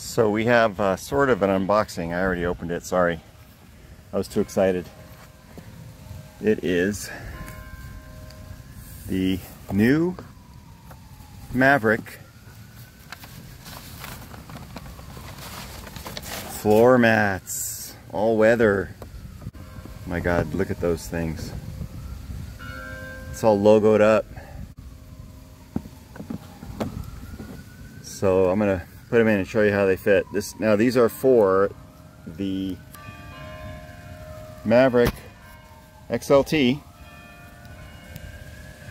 So we have uh, sort of an unboxing. I already opened it, sorry. I was too excited. It is the new Maverick floor mats, all weather. My God, look at those things. It's all logoed up. So I'm gonna put them in and show you how they fit. This Now these are for the Maverick XLT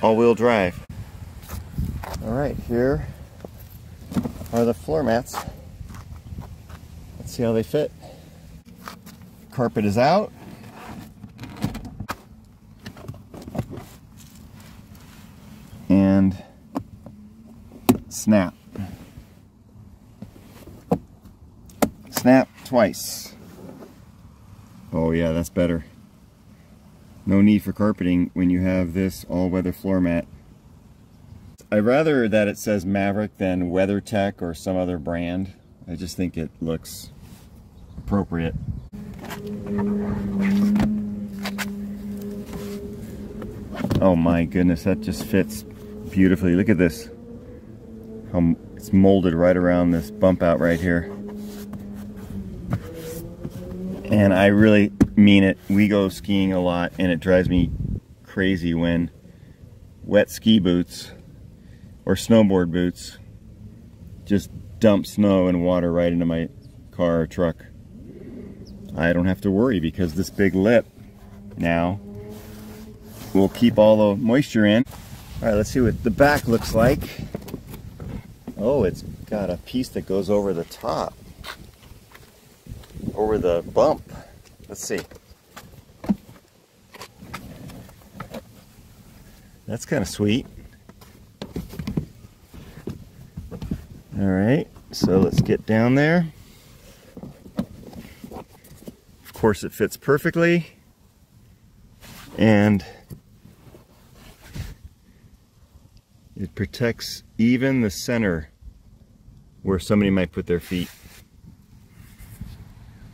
all-wheel drive. All right, here are the floor mats. Let's see how they fit. Carpet is out. And snap. Snap twice. Oh yeah, that's better. No need for carpeting when you have this all-weather floor mat. I'd rather that it says Maverick than WeatherTech or some other brand. I just think it looks appropriate. Oh my goodness, that just fits beautifully. Look at this. How it's molded right around this bump out right here. And I really mean it. We go skiing a lot and it drives me crazy when wet ski boots or snowboard boots just dump snow and water right into my car or truck. I don't have to worry because this big lip now will keep all the moisture in. All right, let's see what the back looks like. Oh, it's got a piece that goes over the top, over the bump. Let's see. That's kind of sweet. All right, so let's get down there. Of course, it fits perfectly. And it protects even the center where somebody might put their feet.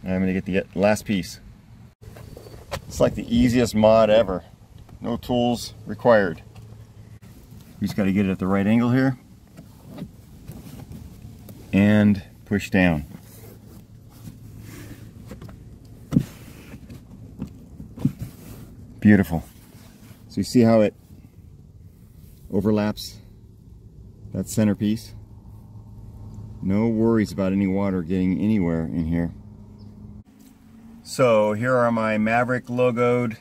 I'm to get the uh, last piece. It's like the easiest mod ever. No tools required. We just got to get it at the right angle here and push down. Beautiful. So you see how it overlaps that centerpiece? No worries about any water getting anywhere in here. So here are my Maverick logoed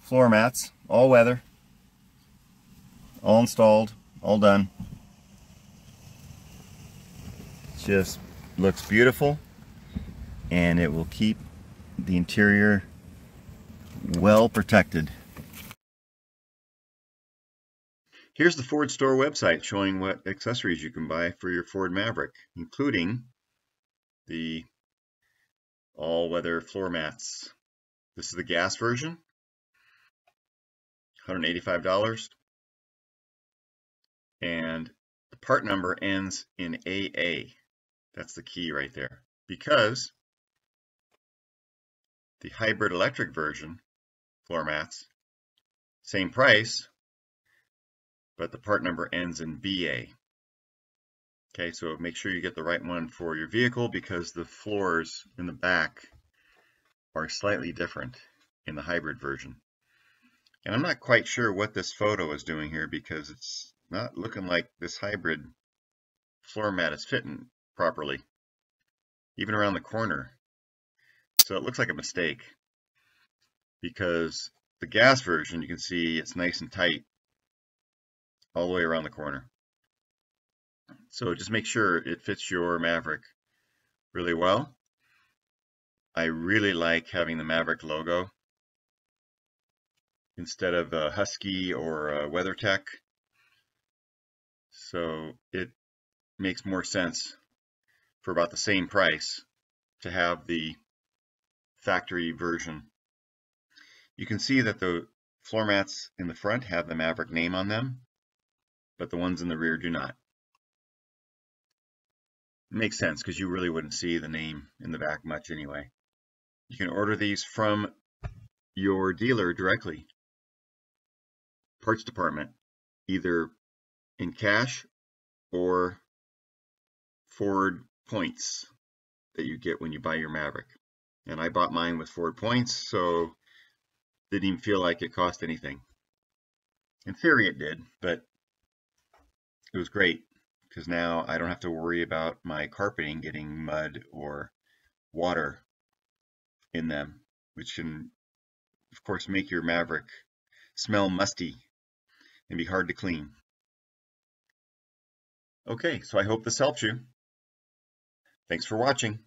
floor mats, all weather, all installed, all done. just looks beautiful and it will keep the interior well protected. Here's the Ford store website showing what accessories you can buy for your Ford Maverick, including the all-weather floor mats. This is the gas version, $185. And the part number ends in AA. That's the key right there. Because the hybrid electric version floor mats, same price, but the part number ends in BA. Okay, so make sure you get the right one for your vehicle because the floors in the back are slightly different in the hybrid version. And I'm not quite sure what this photo is doing here because it's not looking like this hybrid floor mat is fitting properly, even around the corner. So it looks like a mistake because the gas version, you can see it's nice and tight all the way around the corner. So just make sure it fits your Maverick really well. I really like having the Maverick logo instead of a Husky or a WeatherTech. So it makes more sense for about the same price to have the factory version. You can see that the floor mats in the front have the Maverick name on them, but the ones in the rear do not. Makes sense because you really wouldn't see the name in the back much anyway. You can order these from your dealer directly, parts department, either in cash or Ford points that you get when you buy your Maverick. And I bought mine with Ford points, so didn't even feel like it cost anything. In theory it did, but it was great because now I don't have to worry about my carpeting getting mud or water in them, which can, of course, make your Maverick smell musty and be hard to clean. Okay, so I hope this helps you. Thanks for watching.